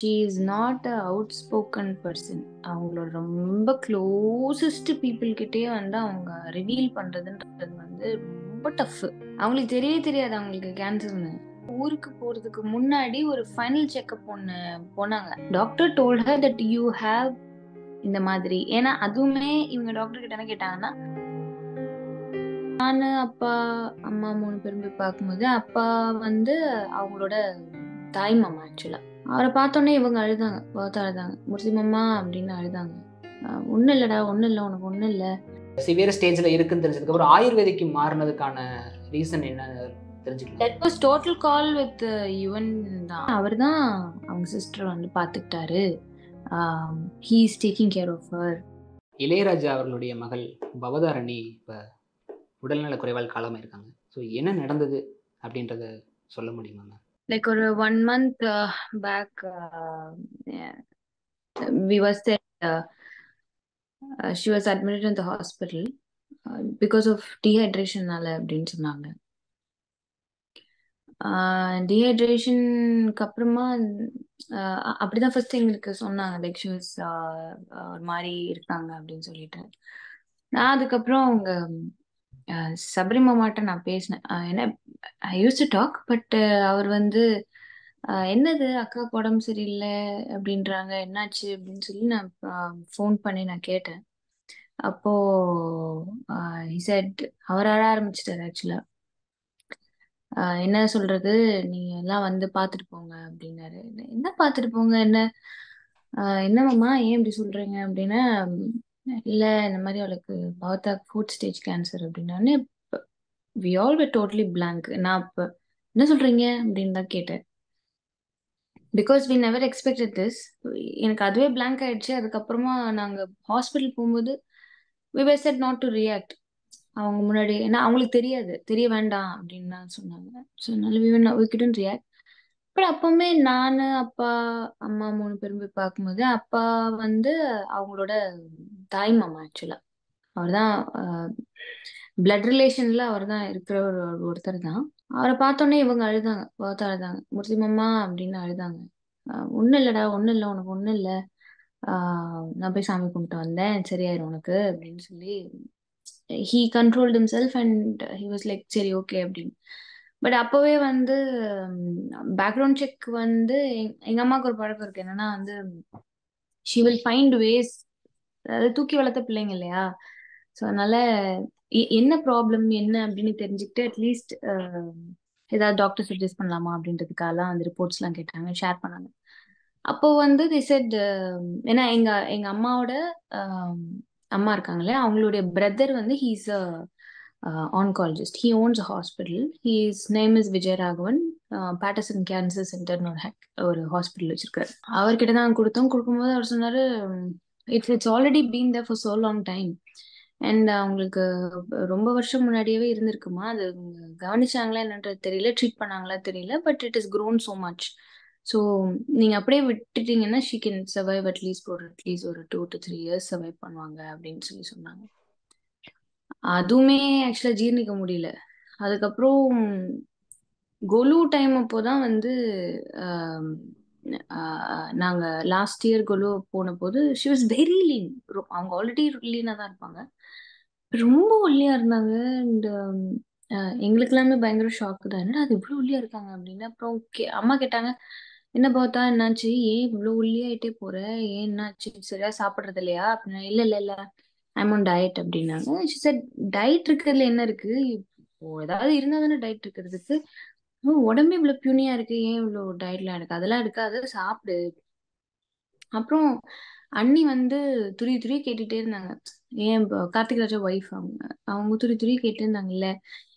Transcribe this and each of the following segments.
She is not a outspoken person அவங்களோட ரொம்ப closest பீப்புள்கிட்டயே வந்து அவங்க ரிவீல் பண்றதுன்றது வந்து ரொம்ப டஃப் அவங்களுக்கு தெரியவே தெரியாது அவங்களுக்கு கேன்சர்னு ஊருக்கு போறதுக்கு முன்னாடி ஒரு ஃபைனல் செக்அப் ஒன்று போனாங்க. Doctor told her that you have இந்த மாதிரி. ஏன்னா அதுவுமே இவங்க டாக்டர் கிட்ட என்ன கேட்டாங்கன்னா நான் அப்பா அம்மா மூணு பேரும் போய் பார்க்கும்போது அப்பா வந்து அவங்களோட தாய் மாமா ஆக்சுவலாக அவரை பார்த்தோன்னே இவங்க அழுதாங்க. பார்த்து அழுதாங்க. முர்சி மாமா அப்படின்னு அழுதாங்க. ஒன்றும் இல்லடா ஒன்றும் இல்லை உனக்கு ஒன்றும் இல்லை. சிவியர் ஸ்டேஜ்ல இருக்குன்னு தெரிஞ்சதுக்கு அப்புறம் ஆயுர்வேதிக்கு மாறினதுக்கான ரீசன் என்ன தெரிஞ்சுக்கலாம்? That was total call with Yuvan தான். அவர் தான் அவங்க சிஸ்டர் வந்து பார்த்துக்கிட்டாரு. He is taking care of her Ilaiyaraaja அவர்களுடைய மகள் பவதாரணி இப்போ உடல்நல குறைவால் காலமாயிருக்காங்க. ஸோ என்ன நடந்தது அப்படின்றத சொல்ல முடியுமா லைக் ஒரு one month back we she was admit in the hospital because of டீஹைட்ரேஷன்னால அப்படின்னு சொன்னாங்க. Uh, டீஹைட்ரேஷனுக்கு அப்புறமா uh, அப்படிதான் ஃபர்ஸ்ட் எங்களுக்கு சொன்னாங்க. லைக் ஷூஸ் uh, ஒரு மாதிரி இருக்காங்க அப்படின்னு சொல்லிட்டு. நான் அதுக்கப்புறம் அவங்க சபரிமாமாட்ட நான் பேசினேன். என்ன I use to talk but அவர் வந்து என்னது? அக்காவுக்கு உடம்பு சரியில்லை. அப்படின்றாங்க. என்னாச்சு? அப்படின்னு சொல்லி நான் ஃபோன் பண்ணி நான் கேட்டேன். அப்போ செட் அவர் அழ ஆரம்பிச்சிட்டாரு ஆக்சுவலா என்ன சொல்றது? நீங்க எல்லாம் வந்து பாத்துட்டு போங்க அப்படின்னாரு. என்ன பாத்துட்டு போங்க? என்ன? என்னமாம்மா ஏன் இப்படி சொல்றீங்க? அப்படின்னா இல்ல இந்த மாதிரி அவளுக்கு Bhavatha fourth stage cancer அப்படின்னானே we all were totally blank நான் இப்போ என்ன சொல்றீங்க? அப்படின்னு தான் கேட்டேன். Because we never expected this எனக்கு அதுவே பிளாங்க் ஆயிடுச்சு. அதுக்கப்புறமா நாங்கள் ஹாஸ்பிட்டல் போகும்போது we were set not to react அவங்க முன்னாடி ஏன்னா அவங்களுக்கு தெரியாது. தெரிய வேண்டாம். அப்படின்னு தான் சொன்னாங்க. ஸோ அதனால வி வி கிடன் ரியாக்ட் பட் அப்பவுமே நான் அப்பா அம்மா மூணு பேரும் போய் பார்க்கும்போது அப்பா வந்து அவங்களோட தாய் மாமா ஆக்சுவலாக அவர் தான் பிளட் ரிலேஷன்ல அவர் தான் இருக்கிற ஒரு ஒருத்தர் தான் அவரை பார்த்தோன்னே இவங்க அழுதாங்க பார்த்து அழுதாங்க. முர்சி மாமா அப்படின்னு அழுதாங்க. ஒன்றும் இல்லடா ஒன்றும் இல்லை உனக்கு ஒன்றும் இல்லை. நான் போய் சாமி கும்பிட்டு வந்தேன் சரியாயிரும் உனக்கு அப்படின்னு சொல்லி he control himself and he was like சரி ஓகே அப்படின்னு. பட் அப்போவே வந்து பேக்ரவுண்ட் செக் வந்து எங்க அம்மாவுக்கு ஒரு பழக்கம் இருக்கு. என்னன்னா வந்து ஷி வில் ஃபைண்ட் வேஸ் அதாவது தூக்கி வளர்த்த பிள்ளைங்க இல்லையா? ஸோ அதனால என்ன ப்ராப்ளம் என்ன அப்படின்னு தெரிஞ்சுக்கிட்டு அட்லீஸ்ட் ஏதாவது டாக்டர் சஜஸ்ட் பண்ணலாமா அப்படின்றதுக்காகலாம் அந்த ரிப்போர்ட்ஸ்லாம் கேட்டாங்க ஷேர் பண்ணாங்க. அப்போ வந்து தி செட் ஏன்னா எங்க எங்க அம்மாவோட அம்மா இருக்காங்களே அவங்களுடைய பிரதர் வந்து he's a oncologist he owns a hospital his name is Vijay Raghavan Patterson cancer சென்டர்னு ஒரு ஒரு ஹாஸ்பிட்டல் வச்சிருக்காரு. அவர்கிட்ட தான் கொடுத்தோம். கொடுக்கும்போது அவர் சொன்னாரு it's it's already been the for so long time and அவங்களுக்கு ரொம்ப வருஷம் முன்னாடியே இருந்திருக்குமா? அது கவனிச்சாங்களா என்னன்றது தெரியல ட்ரீட் பண்ணாங்களா தெரியல but it is grown so much so நீங்கள் அப்படியே விட்டுட்டீங்கன்னா she can survive at least ஒரு அட்லீஸ்ட் ஒரு two to three years survive பண்ணுவாங்க அப்படின்னு சொல்லி சொன்னாங்க. அதுவுமே ஆக்சுவலாக ஜீர்ணிக்க முடியல. அதுக்கப்புறம் கொலு டைம் அப்போதான் வந்து நாங்கள் லாஸ்ட் இயர் குழு போன போது ஷி வாஸ் வெரி லீன் அவங்க ஆல்ரெடி லீனாக தான் இருப்பாங்க. ரொம்ப ஒல்லியா இருந்தாங்க. அண்ட் um, எங்களுக்கு எல்லாமே பயங்கர ஷாக்கு தான். என்னடா அது இவ்வளோ ஒல்லியா இருக்காங்க அப்படின்னு. அப்புறம் அம்மா கேட்டாங்க என்ன பார்த்தா என்னாச்சு? ஏன் இவ்வளோ ஒல்லியாயிட்டே போற? ஏன் என்னாச்சு? சரியா சாப்பிட்றது இல்லையா? அப்படின்னா இல்லை இல்லை இல்ல. ஐம் ஆன் டயட் அப்படின்னாங்க. டயட் இருக்கிறதுல என்ன இருக்கு? ஏதாவது இருந்தா தானே டயட் இருக்கிறதுக்கு. உடம்பே இவ்வளோ பியூனியா இருக்கு? ஏன் இவ்வளோ டயட்லாம் இருக்கு? அதெல்லாம் இருக்காது சாப்பிடு. அப்புறம் அண்ணி வந்து துரி துரி கேட்டுட்டே இருந்தாங்க. ஏன் கார்த்திக் ராஜா ஒய்ஃப் அவங்க? அவங்க துரி துரி கேட்டு இருந்தாங்கல்ல.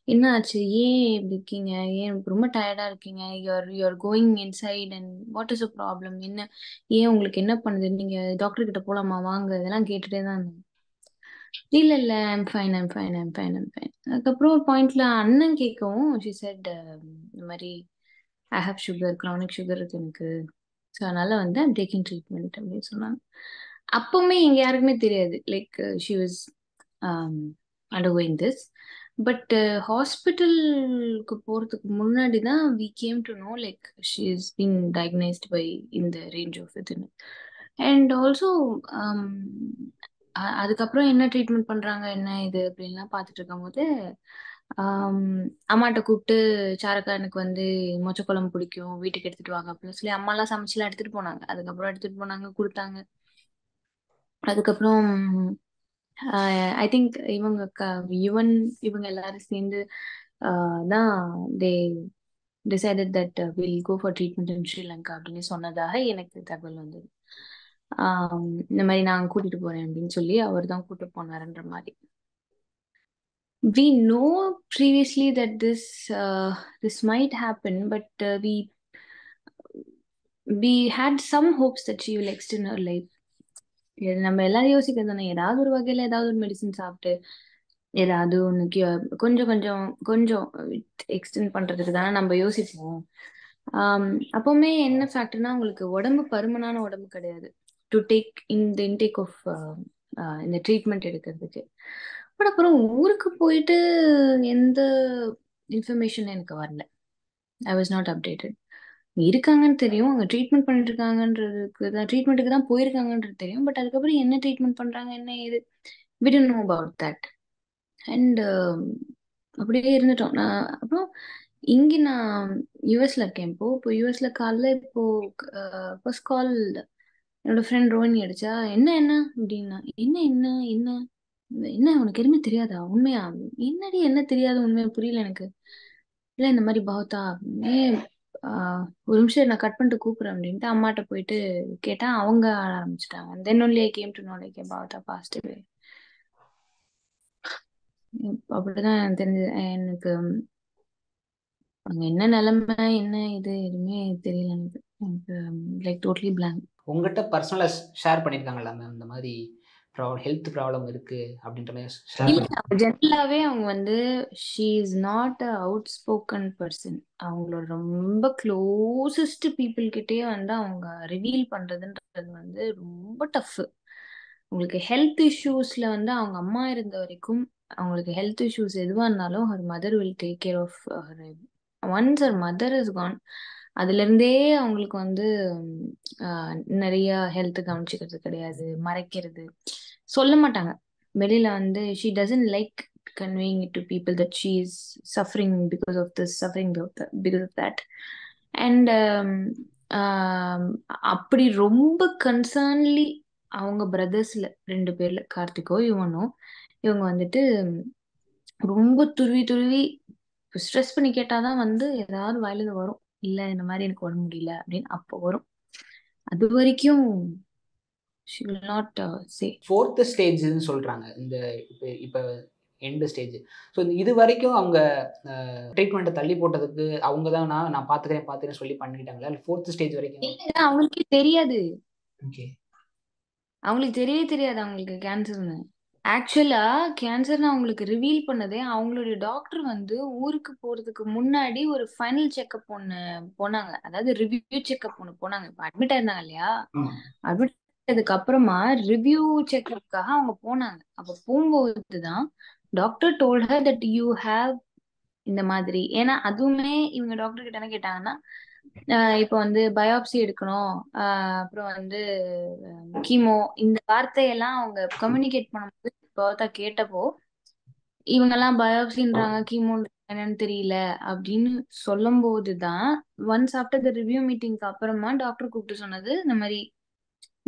என்ன ஆச்சு? ஏன் இப்படி இருக்கீங்க? ஏன் ரொம்ப டயர்டா இருக்கீங்க? You're you're going inside and what is a problem என்ன ஏன் உங்களுக்கு என்ன பண்ணுது? நீங்க டாக்டர் கிட்ட போலாமா? வாங்க இதெல்லாம் கேட்டுட்டே தான் இருந்தாங்க. இல்ல இல்ல. I'm fine I'm fine I'm fine I'm fine அதுக்கப்புறம் ஒரு பாயிண்ட்ல அண்ணன் கேட்கவும் ஷி செட் um, இந்த மாதிரி I have sugar chronic sugar இருக்கு எனக்கு. ஸோ அதனால வந்து ஐம் டேக்கிங் ட்ரீட்மெண்ட் அப்படின்னு சொன்னாங்க. அப்பவுமே இங்க யாருக்குமே தெரியாது. Like she was undergoing this but ஹாஸ்பிட்டலுக்கு போகிறதுக்கு முன்னாடி தான் we came to know like she is been diagnosed by இந்த ரேஞ்ச் ஆஃப் இதுன்னு அண்ட் ஆல்சோ அதுக்கப்புறம் என்ன ட்ரீட்மெண்ட் பண்ணுறாங்க என்ன இது? அப்படின்லாம் பார்த்துட்டு இருக்கும்போது அம்மாட்ட கூப்பிட்டு சாரக்கா எனக்கு வந்து மொச்சக்குழம்பு பிடிக்கும். வீட்டுக்கு எடுத்துட்டு வாங்க. அப்படின்னு சொல்லி அம்மாலாம் சமைச்சுலாம் எடுத்துட்டு போனாங்க. அதுக்கப்புறம் எடுத்துட்டு போனாங்க கொடுத்தாங்க. அதுக்கப்புறம் ஐ திங்க் இவங்க க யுவன் இவங்க எல்லாரும் சேர்ந்து தான் they decided that will go for treatment in Sri Lanka அப்படின்னு சொன்னதாக எனக்கு தகவல் வந்தது. இந்த மாதிரி நான் கூட்டிட்டு போறேன் அப்படின்னு சொல்லி அவர் தான் கூட்டிட்டு போனாருன்ற மாதிரி. We know previously that this uh, this might happen but uh, we we had some hopes that she will extend her life. நம்ம எல்லாரும் யோசிக்கிறது தானே ஏதாவது ஒரு வகையில ஏதாவது ஒரு மெடிசன் சாப்பிட்டு ஏதாவது ஒன்று கொஞ்சம் கொஞ்சம் கொஞ்சம் எக்ஸ்டெண்ட் பண்றதுக்கு தானே நம்ம யோசிப்போம். அப்பவுமே என்ன ஃபேக்டர்னா உங்களுக்கு உடம்பு பருமனான உடம்பு கிடையாது. டு டேக் இந்த இன்டேக் ஆஃப் இந்த ட்ரீட்மெண்ட் எடுக்கிறதுக்கு. பட் அப்புறம் ஊருக்கு போயிட்டு எந்த இன்ஃபர்மேஷன் எனக்கு வரல. ஐ வாஸ் நாட் அப்டேட்டட் இருக்காங்கன்னு தெரியும் அங்கே ட்ரீட்மெண்ட் பண்ணிட்டு இருக்காங்கன்றதுக்கு தான் ட்ரீட்மெண்ட்டுக்கு தான் போயிருக்காங்கன்றது தெரியும் பட் அதுக்கப்புறம் என்ன ட்ரீட்மெண்ட் பண்ணுறாங்க என்ன இது விட் நோ அபவுட் தட் அண்ட் அப்படியே இருந்துட்டோம். நான் அப்புறம் இங்கே நான் யூஎஸ்ல இருக்கேன் இப்போ. இப்போ யூஎஸ்ல காலைல இப்போ uh, ஃபர்ஸ்ட் கால் என்னோட ஃப்ரெண்ட் ரோஹினி அடிச்சா என்ன என்ன? அப்படின்னா என்ன என்ன என்ன? என்ன உனக்கு எதுவுமே தெரியாதா? உண்மையா? என்னடி என்ன தெரியாது உண்மையா புரியல எனக்கு. இல்ல இந்த மாதிரி பௌத்தா ஆஹ் ஒரு நிமிஷம் நான் கட் பண்ணிட்டு கூப்பிடுறேன் அப்படின்ட்டு அம்மாட்ட போயிட்டு கேட்டா அவங்க ஆட ஆரம்பிச்சிட்டாங்க. Then only I came to know like Bhavatha positive அப்படிதான் தெரிஞ்சது. எனக்கு அங்க என்ன நிலைமை என்ன இது எதுவுமே தெரியல எனக்கு. எனக்கு லைக் டோட்லி பிளாங்க் உங்ககிட்ட பர்சனலாக ஷேர் பண்ணியிருக்காங்களா மேம் இந்த மாதிரி ப்ராப்ளம் ஹெல்த் ப்ராப்ளம் இருக்கு அப்படின்ற மாதிரி ஜென்ரலாவே அவங்க வந்து she is not a outspoken person அவங்களோட ரொம்ப க்ளோசஸ்ட் பீப்புள் கிட்டயே வந்து அவங்க ரிவீல் பண்றதுன்றது வந்து ரொம்ப டஃப் உங்களுக்கு ஹெல்த் இஷ்யூஸ்ல வந்து அவங்க அம்மா இருந்த வரைக்கும் அவங்களுக்கு ஹெல்த் இஷ்யூஸ் எதுவாக இருந்தாலும் her mother will take care of her once her mother is gone அதுல இருந்தே அவங்களுக்கு வந்து நிறைய ஹெல்த் கவனிச்சுக்கிறது கிடையாது மறைக்கிறது. சொல்ல மாட்டாங்க. வெளியில வந்து she doesn't like conveying it to people that she is suffering because of this suffering because of that and அப்படி ரொம்ப கன்சர்ன்லி அவங்க பிரதர்ஸ்ல ரெண்டு பேர்ல கார்த்திகோ இவனும் இவங்க வந்துட்டு ரொம்ப துருவி துருவி ஸ்ட்ரெஸ் பண்ணி கேட்டாதான் வந்து ஏதாவது வாயிலிருந்து வரும். இல்ல இந்த மாதிரி எனக்கு உடம்பு முடியல அப்படின்னு அப்போ வரும். அது வரைக்கும் she will not say fourth ஸ்டேஜ்னு சொல்றாங்க. இந்த இப்போ இப்போ எண்டு ஸ்டேஜ் ஸோ இது வரைக்கும் அவங்க ட்ரீட்மெண்ட்டை தள்ளி போட்டதுக்கு அவங்க தான் நான் நான் பார்த்துக்கிறேன் பார்த்துக்கிறேன் சொல்லி பண்ணிக்கிட்டாங்களா இல்லை ஃபோர்த்து ஸ்டேஜ் வரைக்கும்? அவங்களுக்கே தெரியாது. ஓகே அவங்களுக்கு தெரியவே தெரியாது அவங்களுக்கு கேன்சர்னு ஆக்சுவலா கேன்சர்னு அவங்களுக்கு ரிவீல் பண்ணதே அவங்களுடைய டாக்டர் வந்து ஊருக்கு போறதுக்கு முன்னாடி ஒரு ஃபைனல் செக்அப் ஒன்று போனாங்க. அதாவது ரிவ்யூ செக்அப் ஒன்று போனாங்க. இப்போ அட்மிட் ஆயிருந்தாங்க இல்லையா? அட்மிட் ஆனதுக்கு அப்புறமா ரிவ்யூ செக்அப்காக அவங்க போனாங்க. அப்ப போகும்போது தான் doctor told her that you have இந்த மாதிரி. ஏன்னா அதுவுமே இவங்க டாக்டர் கிட்ட என்ன கேட்டாங்கன்னா இப்போ வந்து பயாப்சி எடுக்கணும். அப்புறம் வந்து கீமோ. இந்த வார்த்தையெல்லாம் அவங்க கம்யூனிகேட் பண்ணும்போது பௌத்தா கேட்டப்போ இவங்கெல்லாம் பயோப்சின்றாங்க கீமோ என்னன்னு தெரியல அப்படின்னு சொல்லும் போதுதான் ஒன்ஸ் ஆஃப்டர் த ரிவ்யூ மீட்டிங்க்கு அப்புறமா டாக்டர் கூப்பிட்டு சொன்னது இந்த மாதிரி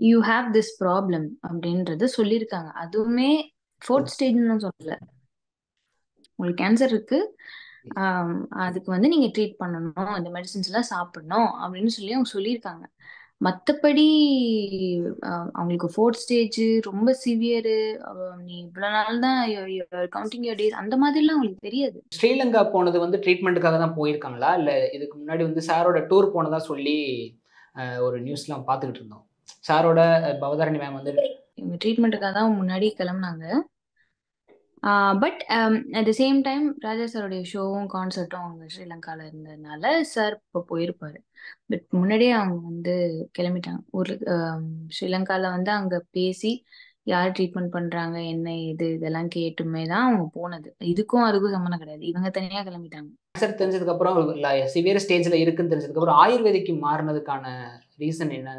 யூ ஹாவ் திஸ் ப்ராப்ளம் அப்படின்றது சொல்லியிருக்காங்க. அதுவுமே ஃபோர்த் ஸ்டேஜ்னு சொல்லல. உங்களுக்கு கேன்சர் இருக்கு. அதுக்கு வந்து நீங்க ட்ரீட் பண்ணணும். இந்த மெடிசன்ஸ் எல்லாம் சாப்பிடணும் அப்படின்னு சொல்லி அவங்க சொல்லியிருக்காங்க. மற்றபடி அவங்களுக்கு ஃபோர்த் ஸ்டேஜ் ரொம்ப சிவியரு நீ இவ்வளவு நாள் தான் கவுண்டிங் யோர் டேஸ் அந்த மாதிரிலாம் அவங்களுக்கு தெரியாது. ஸ்ரீலங்கா போனது வந்து ட்ரீட்மெண்ட்டுக்காக தான் போயிருக்காங்களா? இல்லை இதுக்கு முன்னாடி வந்து சாரோட டூர் போனதா சொல்லி ஒரு நியூஸ்லாம் பார்த்துக்கிட்டு இருந்தோம். சாரோட பவதாரணி மேம் வந்து ட்ரீட்மெண்ட்டுக்காக தான் முன்னாடி கிளம்புனாங்க. But at the same time Raja சாருடைய ஷோவும் கான்சர்ட்டும் அவங்க ஸ்ரீலங்காவில் இருந்ததுனால சார் இப்போ போயிருப்பாரு. பட் முன்னாடியே அவங்க வந்து கிளம்பிட்டாங்க. ஊரில் um, ஸ்ரீலங்காவில் வந்து அங்கே பேசி யார் ட்ரீட்மெண்ட் பண்ணுறாங்க என்ன இது இதெல்லாம் கேட்டுமே தான் அவங்க போனது. இதுக்கும் அதுக்கும் சம்மந்தம் கிடையாது. இவங்க தனியாக கிளம்பிட்டாங்க. கேன்சர் தெரிஞ்சதுக்கப்புறம் சிவியர் ஸ்டேஜில் இருக்குன்னு தெரிஞ்சதுக்கப்புறம் ஆயுர்வேதிக்கு மாறினதுக்கான ரீசன் என்ன?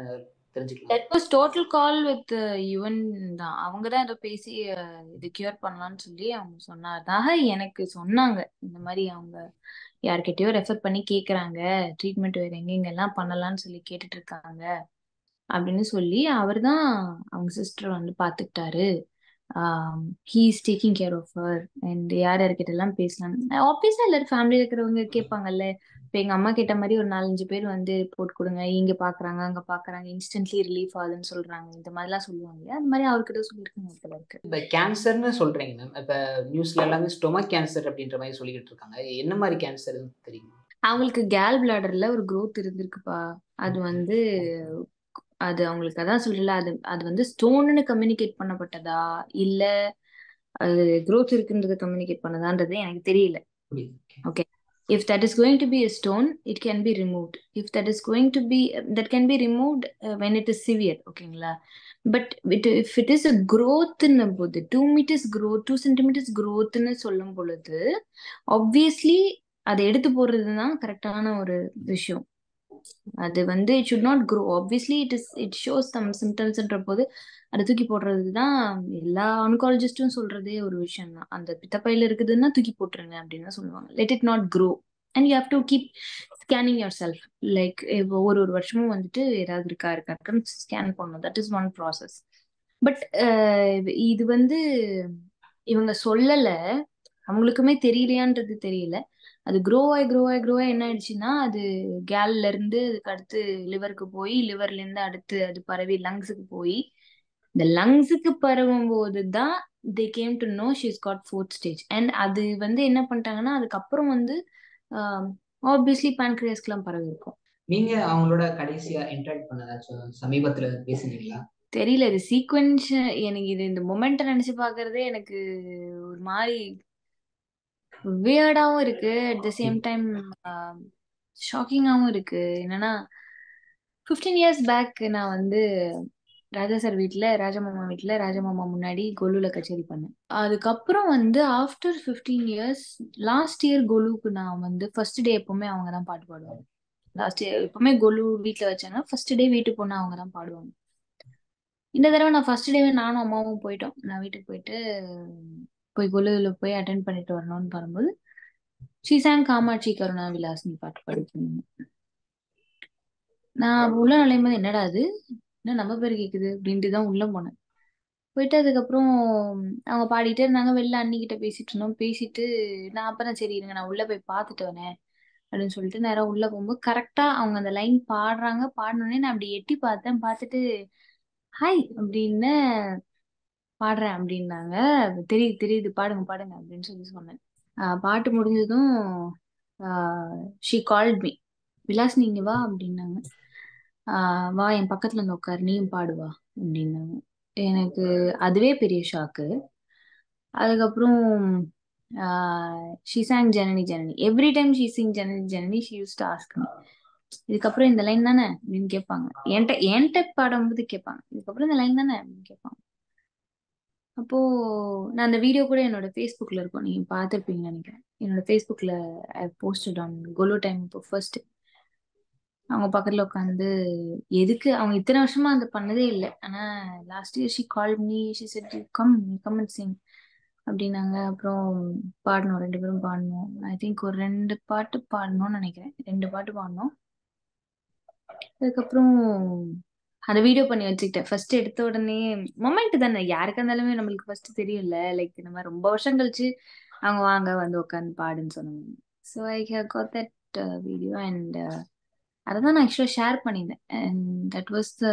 தெரிஞ்சுக்கலாம் டோட்டல் கால் வித் யுவன் தான். அவங்க தான் ஏதோ பேசி அஹ், இது கியூர் பண்ணலாம்னு சொல்லி அவங்க சொன்னதாக எனக்கு சொன்னாங்க. இந்த மாதிரி அவங்க யார்கிட்டயோ ரெஃபர் பண்ணி கேக்குறாங்க. ட்ரீட்மெண்ட் வேற எங்கெங்கெல்லாம் பண்ணலாம்னு சொல்லி கேட்டுட்டு இருக்காங்க. அப்படின்னு சொல்லி அவர் தான் அவங்க சிஸ்டர் வந்து பாத்துக்கிட்டாரு. He is taking care of her and யார் யார்கிட்ட எல்லாம் பேசலாம்? ஆப்வியஸா எல்லாரும் ஃபேமிலியில இருக்கிறவங்க கேட்பாங்கல்ல. இப்ப எங்க அம்மா கேட்ட மாதிரி ஒரு நாலஞ்சு பேர் வந்து ரிப்போர்ட் கொடுங்க. இங்க பாக்குறாங்க அங்க பாக்குறாங்க. இன்ஸ்டன்ட்லி ரிலீஃப் ஆகுதுன்னு சொல்றாங்க. இந்த மாதிரிலாம் சொல்லுவாங்க அது மாதிரி அவர்கிட்ட சொல்லியிருக்காங்க போல இருக்கு இப்போ கேன்சர்னு சொல்றீங்க. மேம் இப்போ நியூஸ்ல எல்லாமே ஸ்டொமக் கேன்சர் அப்படின்ற மாதிரி சொல்லிக்கிட்டு இருக்காங்க. என்ன மாதிரி கேன்சர் தெரியுமா? அவங்களுக்கு கேல் பிளாடர்ல ஒரு growth இருந்திருக்குப்பா. அது வந்து அது அவங்களுக்கு அதான் சொல்லல. அது அது வந்து ஸ்டோன்னு கம்யூனிகேட் பண்ணப்பட்டதா? இல்ல அது growth இருக்குன்றத கம்யூனிகேட் பண்ணதான்றது எனக்கு தெரியல. if that is going to be a stone it can be removed. If that is going to be that can be removed uh, when it is severe ஓகேங்களா but it, if it is a growth போது two metres growth two centimetres growthன்னு சொல்லும் பொழுது obviously அதை எடுத்து போடுறது தான் கரெக்டான ஒரு விஷயம். அது வந்து it should not grow obviously it is it shows some சிம்டம்ஸ்ன்ற போது அதை தூக்கி போடுறது தான் எல்லா ஆன்காலஜிஸ்டும் சொல்றதே ஒரு விஷயம் தான் அந்த பித்தப்பையில இருக்குதுன்னா தூக்கி போட்டுருங்க அப்படின்னு தான் சொல்லுவாங்க. Let it not grow and you have to keep scanning yourself like ஒரு ஒரு வருஷமும் வந்துட்டு ஏதாவது இருக்கா இருக்கா ஸ்கேன் பண்ணணும். That is one process but இது வந்து இவங்க சொல்லல. அவங்களுக்குமே தெரியலையான்றது தெரியல. அது க்ரோ ஆகி க்ரோ ஆகி க்ரோ ஆகி என்ன ஆயிடுச்சுன்னா அது கேல்ல இருந்து அதுக்கு அடுத்து லிவருக்கு போய் லிவர்ல இருந்து அடுத்து அது பரவி லங்ஸுக்கு போய் இந்த லங்ஸுக்கு பரவும் போது தான் they came to know she's got fourth stage and அது வந்து என்ன பண்ணிட்டாங்கன்னா அதுக்கப்புறம் வந்து ஆப்வியஸ்லி பேன்க்ரியாஸ்க்குலாம் பரவி இருக்கும். நீங்க அவங்களோட கடைசியா இன்டராக்ட் பண்ணதாச்சும் சமீபத்துல பேசுனீங்களா? தெரியல இது சீக்வன்ஸ் எனக்கு இது இந்த மொமெண்ட்டை நினைச்சு பார்க்கறதே எனக்கு ஒரு மாதிரி வியர்டாவும் இருக்கு. அட் த சேம் டைம் ஷாக்கிங்காவும் இருக்கு. என்னன்னா ஃபிஃப்டீன் இயர்ஸ் பேக் நான் வந்து ராஜா சார் வீட்டில் ராஜமாமா வீட்டில் ராஜமாமா முன்னாடி கொலுல கச்சேரி பண்ணேன். அதுக்கப்புறம் வந்து after fifteen years last year கொலுக்கு நான் வந்து ஃபர்ஸ்ட் டே எப்பவுமே அவங்க தான் பாட்டு பாடுவாங்க. லாஸ்ட் இயர் எப்பவுமே கொலு வீட்டில் வச்சாங்கன்னா ஃபர்ஸ்ட் டே வீட்டுக்கு போனால் அவங்க தான் பாடுவாங்க. இந்த தடவை நான் ஃபர்ஸ்ட் டேவே நானும் அம்மாவும் போயிட்டோம். நான் வீட்டுக்கு போயிட்டு போய் கொலுவில் போய் அட்டன் பண்ணிட்டு வரணும்னு வரும்போது ஸ்ரீசாங் காமாட்சி கருணா விலாசினி பாட்டு பாடிட்டு நான் உள்ள நுழையும் போது என்னடா அது? என்ன நம்ம பேர் கேக்குது? அப்படின்ட்டு தான் உள்ள போனேன். போயிட்டு அதுக்கப்புறம் அவங்க பாடிட்டே இருந்தாங்க. வெளில அண்ணிக்கிட்ட பேசிட்டு இருந்தோம். பேசிட்டு நான் அப்பதான் சரி இருங்க நான் உள்ள போய் பார்த்துட்டு வரேன் அப்படின்னு சொல்லிட்டு நேரம் உள்ள போகும்போது கரெக்டா அவங்க அந்த லைன் பாடுறாங்க. பாடினோடனே நான் அப்படி எட்டி பார்த்தேன். பார்த்துட்டு ஹாய் அப்படின்னு பாடுறேன் அப்படின்னாங்க. தெரியுது தெரியுது. பாடுங்க பாடுங்க அப்படின்னு சொல்லி சொன்னேன். பாட்டு முடிஞ்சதும் ஷீ கால்ட் மீ விலாஸ் நீங்க வா அப்படின்னாங்க. ஆஹ் வா என் பக்கத்துல இருந்து உட்காரு. நீயும் பாடுவா அப்படின்னாங்க. எனக்கு அதுவே பெரிய ஷாக்கு அதுக்கப்புறம் she sang Janani Janani every time she sing Janani Janani she use to ask me இதுக்கப்புறம் இந்த லைன் தானே அப்படின்னு கேட்பாங்க. என்கிட்ட என்கிட்ட பாடும்போது கேட்பாங்க. இதுக்கப்புறம் இந்த லைன் தானே அப்படின்னு கேட்பாங்க. அப்போ நான் அந்த வீடியோ கூட என்னோட ஃபேஸ்புக்ல இருக்கும். நீங்க பார்த்துருப்பீங்கன்னு நினைக்கிறேன். என்னோட ஃபேஸ்புக்ல ஐ போஸ்டட் ஆன் கோலோ டைம் இப்போ ஃபர்ஸ்ட் அவங்க பக்கத்துல உட்காந்து எதுக்கு? அவங்க இத்தனை வருஷமா அந்த பண்ணதே இல்லை. ஆனா last year she call me she said come come and sing அப்படின்னாங்க. அப்புறம் பாடணும் ரெண்டு பேரும் பாடணும் ஐ திங்க் ஒரு ரெண்டு பாட்டு பாடணும்னு நினைக்கிறேன். ரெண்டு பாட்டு பாடணும் அதுக்கப்புறம் அந்த வீடியோ பண்ணி வச்சுக்கிட்டேன். ஃபர்ஸ்ட் எடுத்த உடனே மொமெண்ட் தானே. யாருக்கா இருந்தாலுமே நம்மளுக்கு ஃபர்ஸ்ட் தெரியும்ல. லைக் இந்த மாதிரி ரொம்ப வருஷம் கழிச்சு அவங்க வாங்க வந்து உட்காந்து பாடுன்னு சொன்னாங்க so I have got that video and அதை தான் நான் ஆக்சுவலாக ஷேர் பண்ணியிருந்தேன். And that was the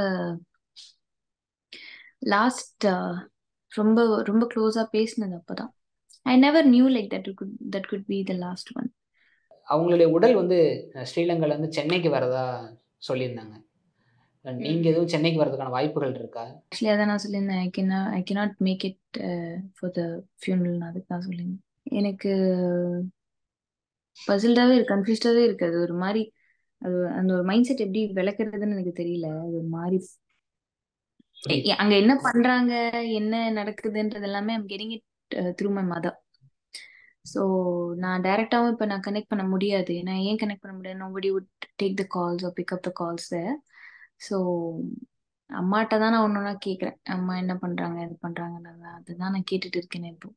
last ரொம்ப ரொம்ப க்ளோஸாக பேசினது அப்போதான். I never knew like that could that could be the last one அவங்களுடைய உடல் வந்து ஸ்ரீலங்கால இருந்து சென்னைக்கு வரதா சொல்லியிருந்தாங்க. Hmm. நீங்க எதுவும் சென்னைக்கு வரதுக்கான வாய்ப்புகள் இருக்கா? ஆக்சுவலி அதான் நான் சொல்லியிருந்தேன். I can I cannot make it for the funeral அதுக்கு நான் சொல்லியிருந்தேன். எனக்கு பசில்டாவே இருக்கு கன்ஃபியூஸ்டாவே இருக்கு. அது ஒரு மாதிரி அது அந்த ஒரு மைண்ட் செட் எப்படி விளக்குறதுன்னு எனக்கு தெரியல. அது ஒரு மாதிரி அங்க என்ன பண்றாங்க என்ன நடக்குதுன்றது எல்லாமே I'm getting it through my mother so நான் டைரக்டாகவும் இப்போ நான் கனெக்ட் பண்ண முடியாது. ஏன்னா ஏன் கனெக்ட் பண்ண முடியாது? Nobody would take the calls pick up the calls so அம்மாட்ட தான் நான் ஒன்று ஒன்றா கேட்குறேன் அம்மா என்ன பண்ணுறாங்க இது பண்ணுறாங்கன்னு அதுதான் நான் கேட்டுட்டு இருக்கேன் இப்போ.